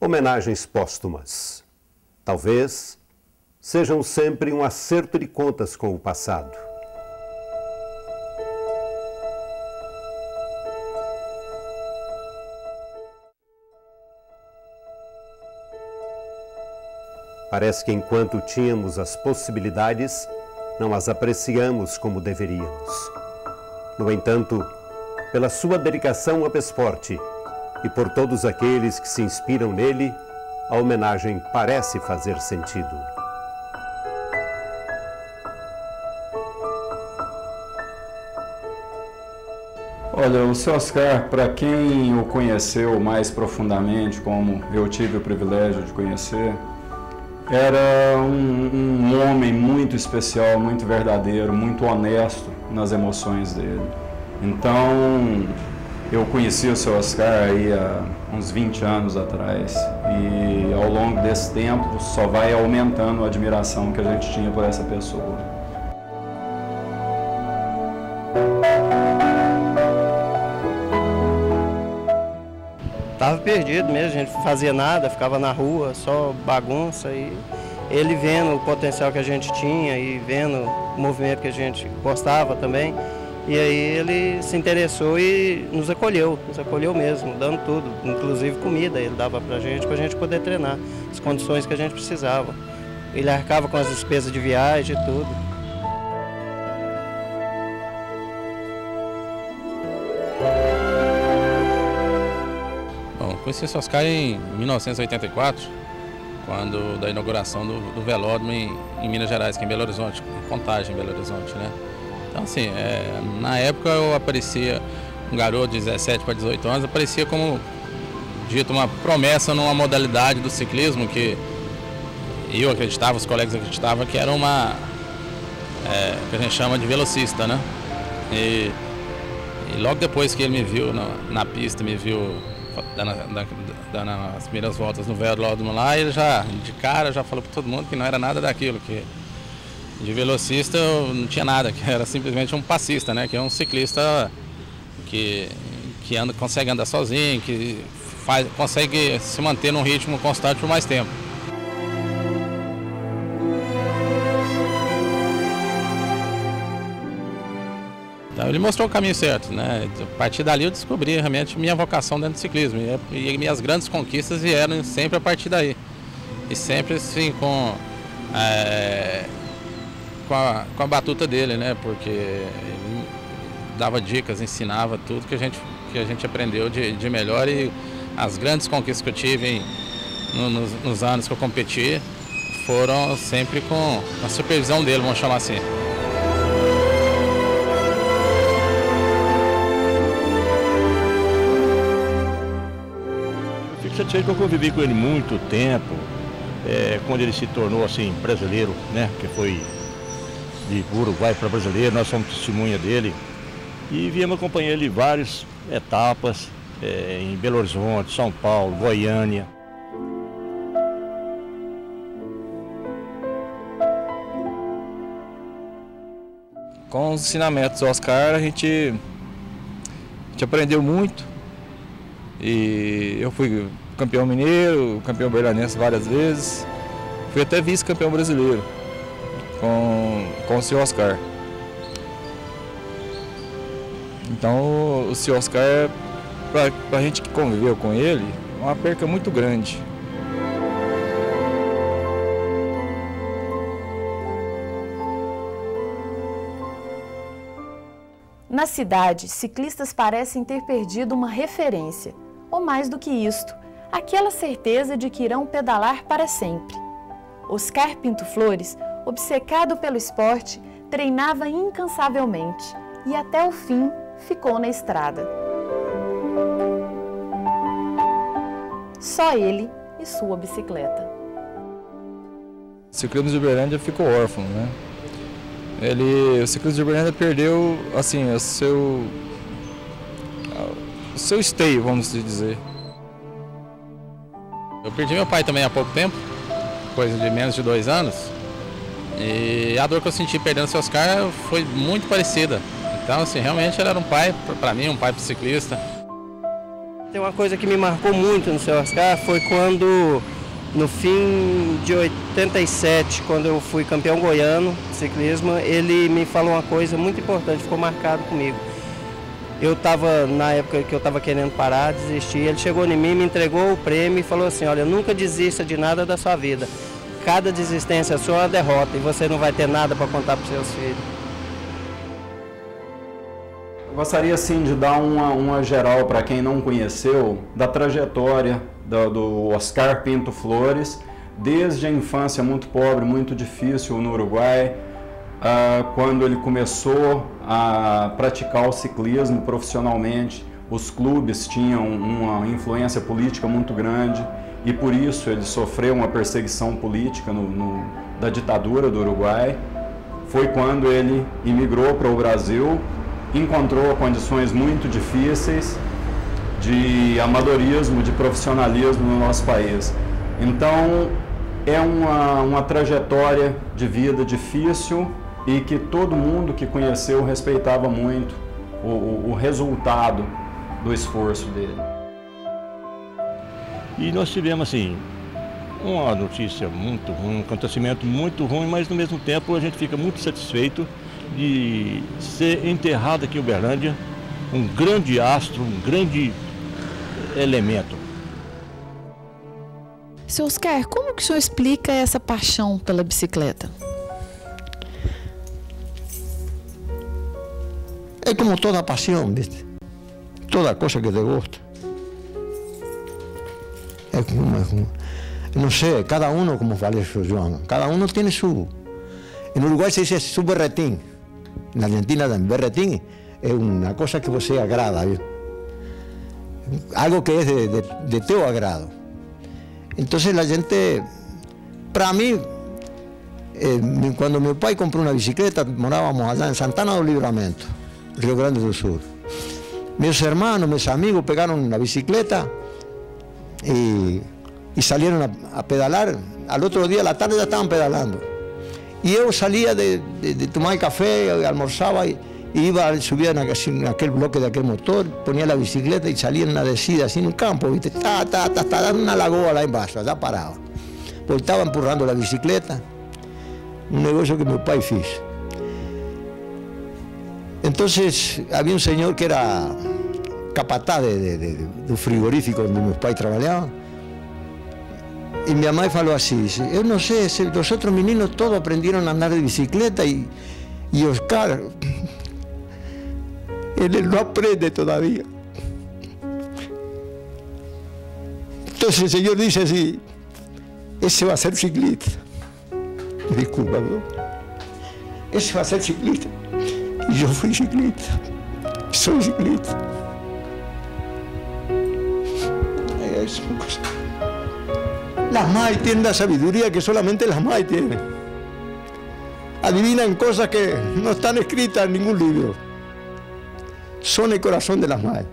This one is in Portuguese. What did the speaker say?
homenagens póstumas. Talvez sejam sempre um acerto de contas com o passado. Parece que enquanto tínhamos as possibilidades, não as apreciamos como deveríamos. No entanto, pela sua dedicação ao esporte e por todos aqueles que se inspiram nele, a homenagem parece fazer sentido. Olha, o seu Oscar, para quem o conheceu mais profundamente, como eu tive o privilégio de conhecer, era um, um, homem muito especial, muito verdadeiro, muito honesto nas emoções dele. Então, eu conheci o seu Oscar aí há uns 20 anos atrás e ao longo desse tempo só vai aumentando a admiração que a gente tinha por essa pessoa. Tava perdido mesmo, a gente não fazia nada, ficava na rua, só bagunça e ele vendo o potencial que a gente tinha e vendo o movimento que a gente gostava também. E aí ele se interessou e nos acolheu, nos acolheu mesmo, dando tudo, inclusive comida ele dava pra gente, pra gente poder treinar, as condições que a gente precisava. Ele arcava com as despesas de viagem e tudo. Conheci o Oscar em 1984, quando da inauguração do, do velódromo em, em, Minas Gerais, aqui em Belo Horizonte, em Contagem, em Belo Horizonte, né? Então, assim, é, na época eu aparecia, um garoto de 17 para 18 anos, aparecia como, dito, uma promessa numa modalidade do ciclismo que eu acreditava, os colegas acreditavam que era uma, é, que a gente chama de velocista, né? E, e logo depois que ele me viu na, na pista, me viu dando, dando as primeiras voltas no velódromo lá, ele já, de cara, já falou para todo mundo que não era nada daquilo, que de velocista não tinha nada, que era simplesmente um passista, né? Que é um ciclista que, que anda, consegue andar sozinho, que faz, consegue se manter num ritmo constante por mais tempo. Então ele mostrou o caminho certo, né? A partir dali eu descobri realmente minha vocação dentro do ciclismo e, e minhas grandes conquistas vieram sempre a partir daí. E sempre assim com, é, com, a, com a batuta dele, né? Porque ele dava dicas, ensinava tudo que a gente, que a gente aprendeu de, de melhor e as grandes conquistas que eu tive em, no, nos, nos anos que eu competi foram sempre com a supervisão dele, vamos chamar assim. satisfeito que eu convivi com ele muito tempo, é, quando ele se tornou assim brasileiro, né? Que foi de Uruguai para brasileiro, nós somos testemunha dele. E viemos acompanhar ele em várias etapas, é, em Belo Horizonte, São Paulo, Goiânia. Com os ensinamentos do Oscar, a gente, a gente aprendeu muito. E eu fui campeão mineiro, campeão berlanense várias vezes. Fui até vice-campeão brasileiro com, com o seu Oscar. Então o seu Oscar, é, para a gente que conviveu com ele, uma perca muito grande. Na cidade, ciclistas parecem ter perdido uma referência, ou mais do que isto, aquela certeza de que irão pedalar para sempre. Oscar Pinto Flores, obcecado pelo esporte, treinava incansavelmente e até o fim ficou na estrada. Só ele e sua bicicleta. O ciclismo de Uberlândia ficou órfão, né? Ele, o ciclismo de Uberlândia perdeu, assim, o seu, o seu esteio, vamos dizer. Eu perdi meu pai também há pouco tempo, coisa de menos de dois anos. E a dor que eu senti perdendo seus Oscar foi muito parecida. Então, assim, realmente ele era um pai, para mim, um pai ciclista. Tem uma coisa que me marcou muito no seu Oscar, foi quando, no fim de 87, quando eu fui campeão goiano de ciclismo, ele me falou uma coisa muito importante, ficou marcado comigo. Eu estava, na época que eu estava querendo parar, desistir, ele chegou em mim, me entregou o prêmio e falou assim, olha, nunca desista de nada da sua vida. Cada desistência sua é uma derrota e você não vai ter nada para contar para seus filhos. Gostaria sim de dar uma, uma geral para quem não conheceu da trajetória do, do, Oscar Pinto Flores, desde a infância muito pobre, muito difícil no Uruguai, uh, quando ele começou a praticar o ciclismo profissionalmente, os clubes tinham uma influência política muito grande e por isso ele sofreu uma perseguição política no, no, da ditadura do Uruguai. Foi quando ele imigrou para o Brasil encontrou condições muito difíceis de amadorismo, de profissionalismo no nosso país. Então, é uma, uma trajetória de vida difícil e que todo mundo que conheceu respeitava muito o, o, o resultado do esforço dele. E nós tivemos, assim, uma notícia muito ruim, um acontecimento muito ruim, mas no mesmo tempo a gente fica muito satisfeito de ser enterrado aqui em Uberlândia um grande astro, um grande elemento. Seu Oscar, como que o senhor explica essa paixão pela bicicleta? É como toda paixão. Toda coisa que te gosta. É como, é como, não sei, cada um, como falei, João, cada um tem seu. Em Uruguai se diz su berretín. En Argentina también, berretín es una cosa que você agrada, algo que es de, de, teu agrado. Entonces la gente, para mí, eh, cuando mi pai compró una bicicleta, morábamos allá en Santana do Libramento, Río Grande do Sur. Mis hermanos, mis amigos pegaron la bicicleta y, salieron a, pedalar. Al otro día, a la tarde ya estaban pedalando. Y yo salía de, tomar café, almorzaba y, iba, subía en aquel, bloque de aquel motor, ponía la bicicleta y salía en una descida así en un campo, ¿viste? Ta, ta, ta, dar una lagoa lá embaixo, ya paraba. Porque estaba empurrando la bicicleta, un negocio que mi pai fiz. Entonces había un señor que era capataz de, de, de, do frigorífico onde meus pais trabalhavam, E minha mãe falou assim, eu não sei, se os outros meninos todos aprenderam a andar de bicicleta e, e Oscar, ele não aprende todavia. Então o Senhor disse assim, esse vai ser ciclista. Desculpa, não? Esse vai ser ciclista. yo fui ciclista, soy ciclista. Las más tienen la sabiduría que solamente las más tienen. Adivinan cosas que no están escritas en ningún libro. Son el corazón de las más.